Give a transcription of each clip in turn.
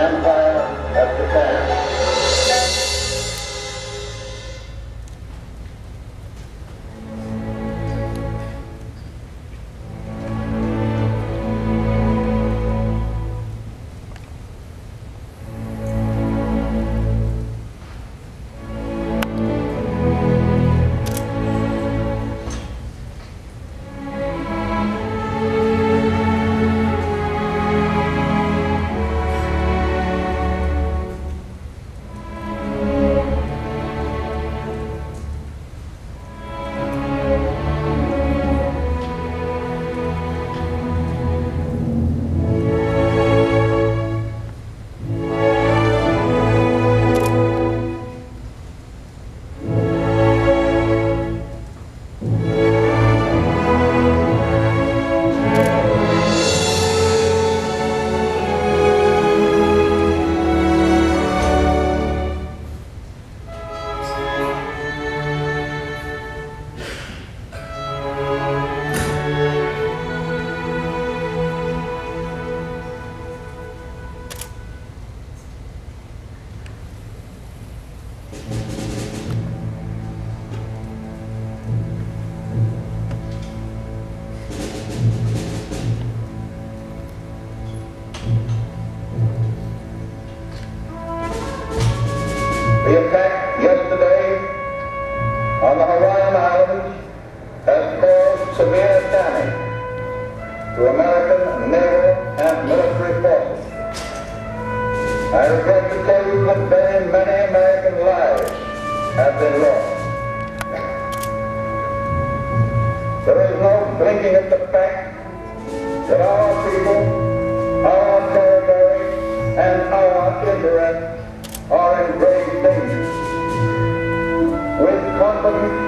Empire of Japan. Forces. I regret to tell you that very many American lives have been lost. There is no blinking at the fact that our people, our territory, and our interests are in grave danger. With confidence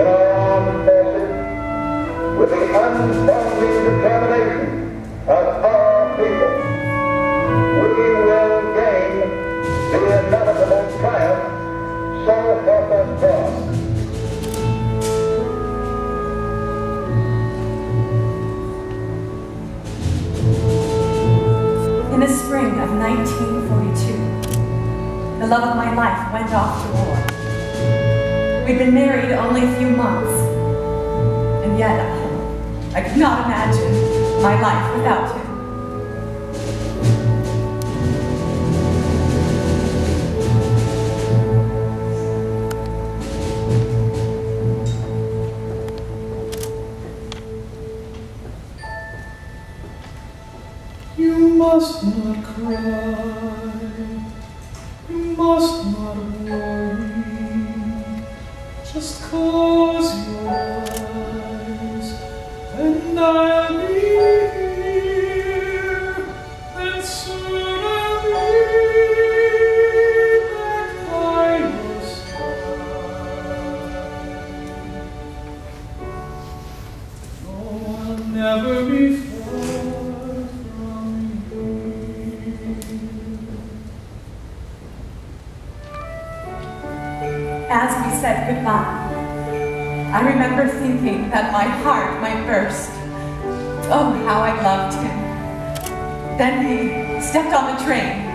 in our armed forces, with the unbounding determination 1942, the love of my life went off to war. We'd been married only a few months, and yet I could not imagine my life without him. Not worry. Just close your eyes, and I'll be here. And soon I'll be back by your side. I'll never be goodbye, I remember thinking that my heart might burst. Oh, how I loved him. Then he stepped on the train.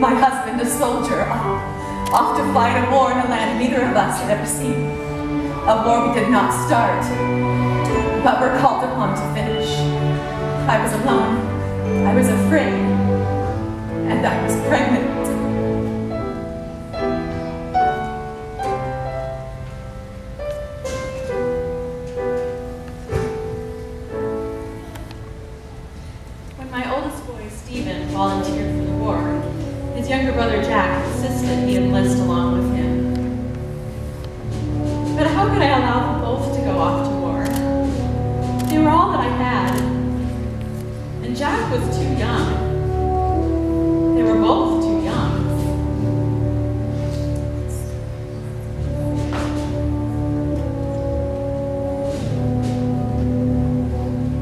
My husband, a soldier, off, to fight a war in a land neither of us had ever seen. A war we did not start, but were called upon to finish. I was alone. I was afraid. And I was pregnant. I allow them both to go off to war? They were all that I had. And Jack was too young. They were both too young.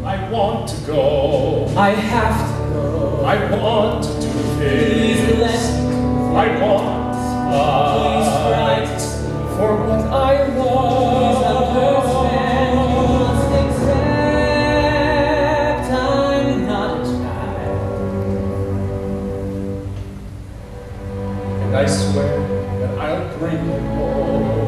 I want to go. I have to go. I want to do Please this. let me I want Please to write fight for what I want. And I swear that I'll bring you home.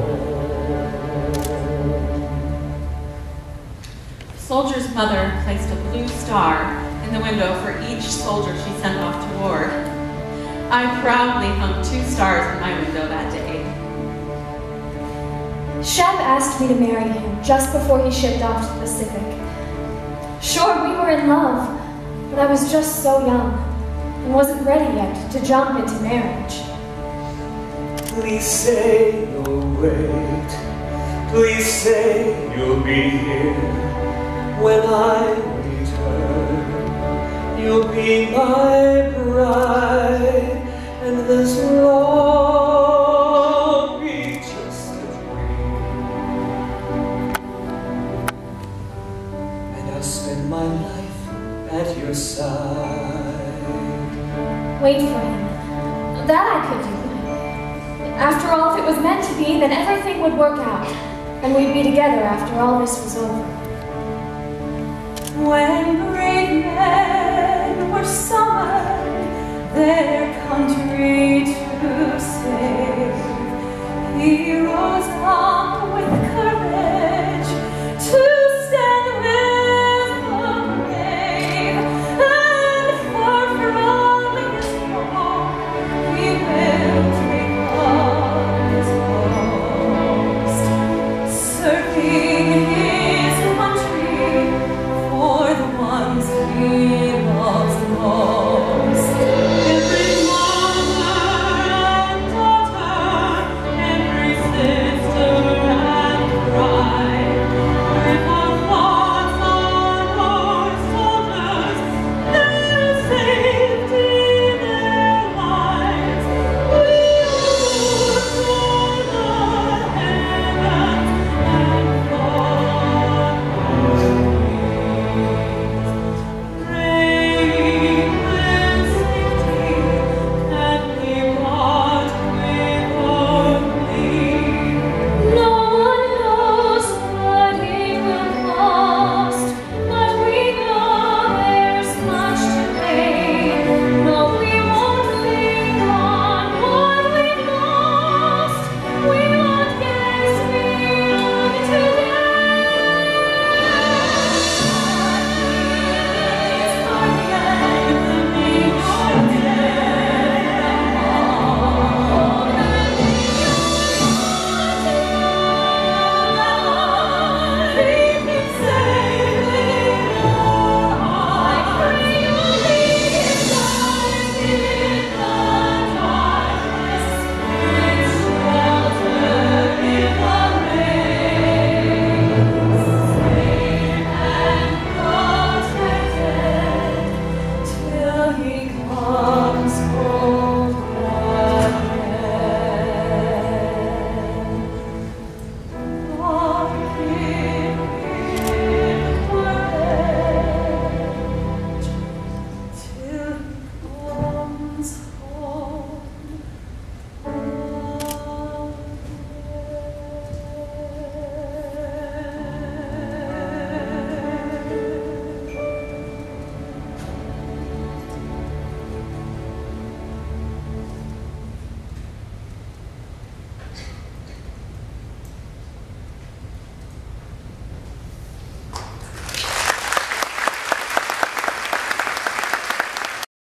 Soldier's mother placed a blue star in the window for each soldier she sent off to war. I proudly hung two stars in my window that day. Shep asked me to marry him just before he shipped off to the Pacific. Sure, we were in love, but I was just so young and wasn't ready yet to jump into marriage. Please say you'll wait. Please say you'll be here when I return. You'll be my That I could do. After all, if it was meant to be, then everything would work out, and we'd be together after all this was over. When brave men were summoned their country to save, heroes on